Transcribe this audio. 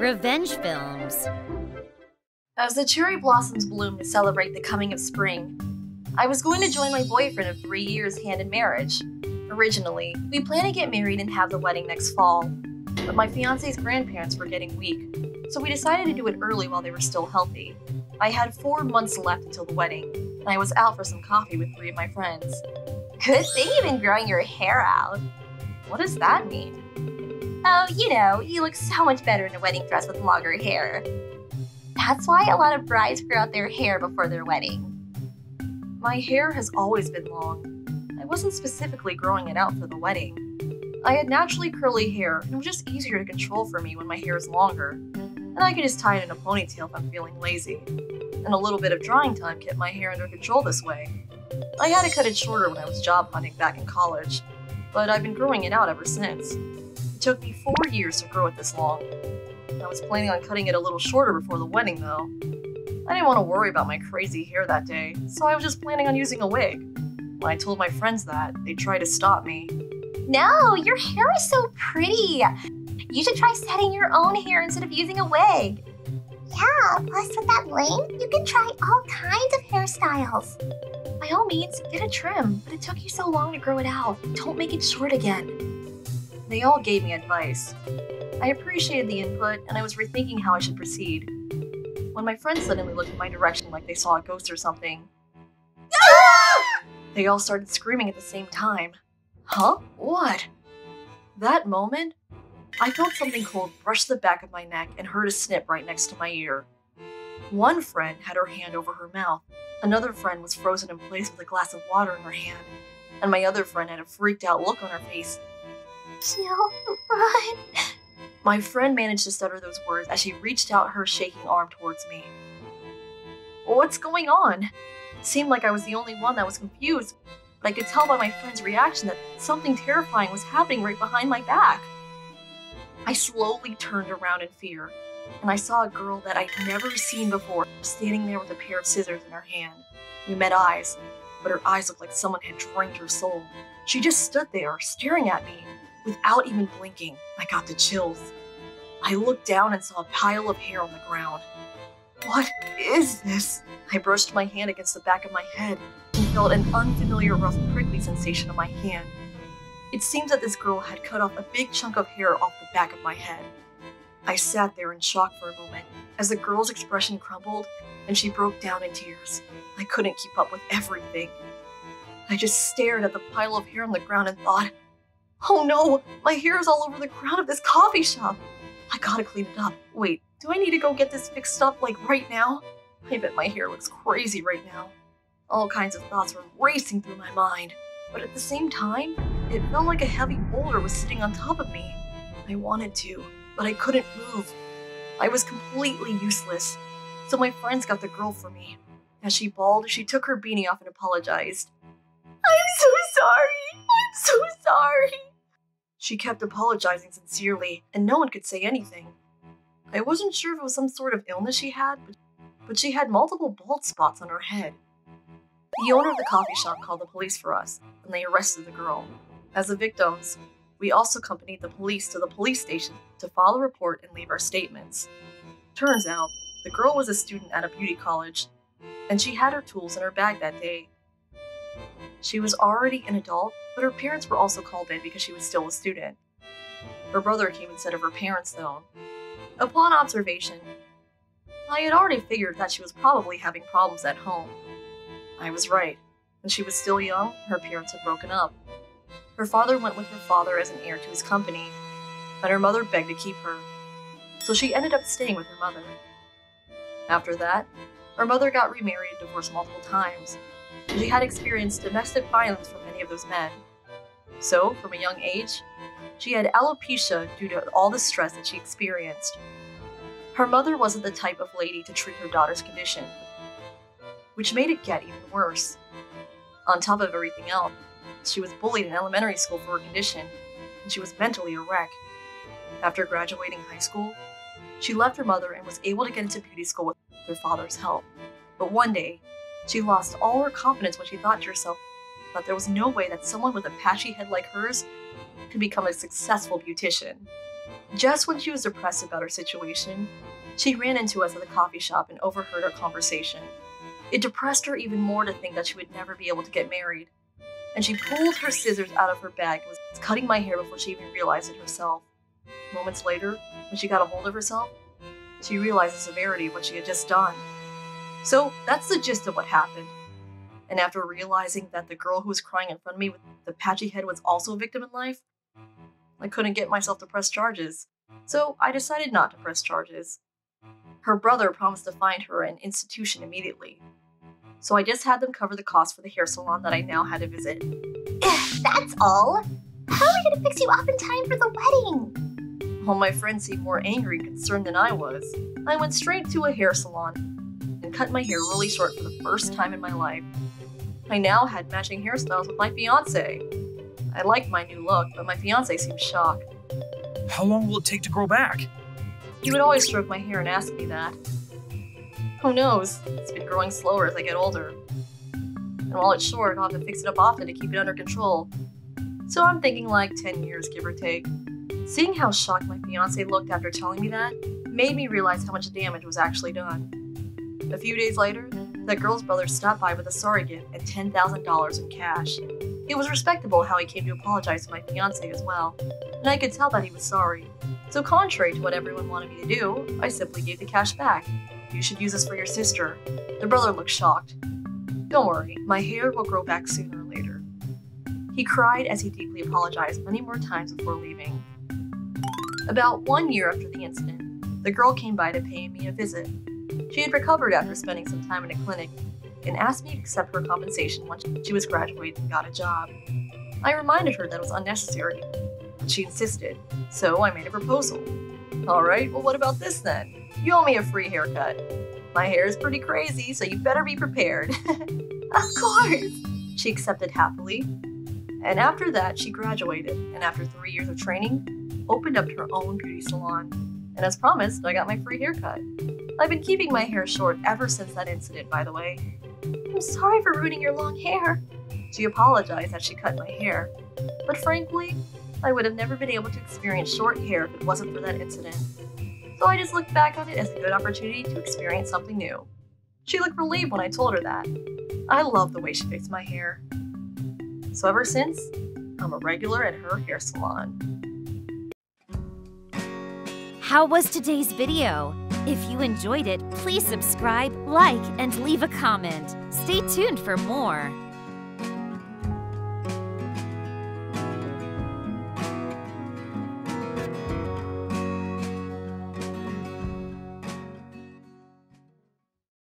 Revenge Films. As the cherry blossoms bloom to celebrate the coming of spring, I was going to join my boyfriend of three years hand in marriage. Originally, we planned to get married and have the wedding next fall, but my fiance's grandparents were getting weak, so we decided to do it early while they were still healthy. I had four months left until the wedding, and I was out for some coffee with three of my friends. Good thing you've been growing your hair out. What does that mean? Oh, you know, you look so much better in a wedding dress with longer hair. That's why a lot of brides grow out their hair before their wedding. My hair has always been long. I wasn't specifically growing it out for the wedding. I had naturally curly hair, and it was just easier to control for me when my hair is longer. And I could just tie it in a ponytail if I'm feeling lazy. And a little bit of drying time kept my hair under control this way. I had to cut it shorter when I was job hunting back in college, but I've been growing it out ever since. It took me four years to grow it this long. I was planning on cutting it a little shorter before the wedding, though. I didn't want to worry about my crazy hair that day, so I was just planning on using a wig. When I told my friends that, they tried to stop me. No, your hair is so pretty. You should try setting your own hair instead of using a wig. Yeah, plus with that length, you can try all kinds of hairstyles. By all means, get a trim, but it took you so long to grow it out. Don't make it short again. They all gave me advice. I appreciated the input, and I was rethinking how I should proceed. When my friends suddenly looked in my direction like they saw a ghost or something, they all started screaming at the same time. Huh? What? That moment, I felt something cold brush the back of my neck and heard a snip right next to my ear. One friend had her hand over her mouth. Another friend was frozen in place with a glass of water in her hand. And my other friend had a freaked out look on her face. Run. My friend managed to stutter those words as she reached out her shaking arm towards me. What's going on? It seemed like I was the only one that was confused, but I could tell by my friend's reaction that something terrifying was happening right behind my back. I slowly turned around in fear, and I saw a girl that I'd never seen before standing there with a pair of scissors in her hand. We met eyes, but her eyes looked like someone had drained her soul. She just stood there, staring at me, without even blinking. I got the chills. I looked down and saw a pile of hair on the ground. What is this? I brushed my hand against the back of my head and felt an unfamiliar rough prickly sensation on my hand. It seems that this girl had cut off a big chunk of hair off the back of my head. I sat there in shock for a moment as the girl's expression crumbled and she broke down in tears. I couldn't keep up with everything. I just stared at the pile of hair on the ground and thought, oh no, my hair is all over the ground of this coffee shop. I gotta clean it up. Wait, do I need to go get this fixed up like right now? I bet my hair looks crazy right now. All kinds of thoughts were racing through my mind, but at the same time, it felt like a heavy boulder was sitting on top of me. I wanted to, but I couldn't move. I was completely useless, so my friends got the girl for me. As she bawled, she took her beanie off and apologized. I'm so sorry. I'm so sorry. She kept apologizing sincerely, and no one could say anything. I wasn't sure if it was some sort of illness she had, but, she had multiple bald spots on her head. The owner of the coffee shop called the police for us, and they arrested the girl. As the victims, we also accompanied the police to the police station to file a report and leave our statements. Turns out, the girl was a student at a beauty college, and she had her tools in her bag that day. She was already an adult, but her parents were also called in because she was still a student. Her brother came instead of her parents, though. Upon observation, I had already figured that she was probably having problems at home. I was right. When she was still young, her parents had broken up. Her father went with her father as an heir to his company, and her mother begged to keep her. So she ended up staying with her mother. After that, her mother got remarried and divorced multiple times. She had experienced domestic violence from many of those men. So, from a young age, she had alopecia due to all the stress that she experienced. Her mother wasn't the type of lady to treat her daughter's condition, which made it get even worse. On top of everything else, she was bullied in elementary school for her condition, and she was mentally a wreck. After graduating high school, she left her mother and was able to get into beauty school with her father's help. But one day, she lost all her confidence when she thought to herself that there was no way that someone with a patchy head like hers could become a successful beautician. Just when she was depressed about her situation, she ran into us at the coffee shop and overheard our conversation. It depressed her even more to think that she would never be able to get married. And she pulled her scissors out of her bag and was cutting my hair before she even realized it herself. Moments later, when she got a hold of herself, she realized the severity of what she had just done. So that's the gist of what happened. And after realizing that the girl who was crying in front of me with the patchy head was also a victim in life, I couldn't get myself to press charges. So I decided not to press charges. Her brother promised to find her an institution immediately. So I just had them cover the cost for the hair salon that I now had to visit. That's all. How are we gonna fix you up in time for the wedding? While my friend seemed more angry and concerned than I was, I went straight to a hair salon and cut my hair really short for the first time in my life. I now had matching hairstyles with my fiance. I liked my new look, but my fiance seemed shocked. How long will it take to grow back? He would always stroke my hair and ask me that. Who knows? It's been growing slower as I get older. And while it's short, I'll have to fix it up often to keep it under control. So I'm thinking like 10 years, give or take. Seeing how shocked my fiance looked after telling me that made me realize how much damage was actually done. A few days later, the girl's brother stopped by with a sorry gift and $10,000 in cash. It was respectable how he came to apologize to my fiance as well, and I could tell that he was sorry. So, contrary to what everyone wanted me to do, I simply gave the cash back. You should use this for your sister. The brother looked shocked. Don't worry, my hair will grow back sooner or later. He cried as he deeply apologized many more times before leaving. About one year after the incident, the girl came by to pay me a visit. She had recovered after spending some time in a clinic and asked me to accept her compensation once she was graduated and got a job. I reminded her that it was unnecessary, but she insisted, so I made a proposal. Alright, well, what about this then? You owe me a free haircut. My hair is pretty crazy, so you better be prepared. Of course. She accepted happily. And after that, she graduated, and after three years of training, opened up her own beauty salon. And as promised, I got my free haircut. I've been keeping my hair short ever since that incident, by the way. I'm sorry for ruining your long hair. She apologized that she cut my hair. But frankly, I would have never been able to experience short hair if it wasn't for that incident. So I just looked back on it as a good opportunity to experience something new. She looked relieved when I told her that. I love the way she fixed my hair. So ever since, I'm a regular at her hair salon. How was today's video? If you enjoyed it, please subscribe, like, and leave a comment. Stay tuned for more.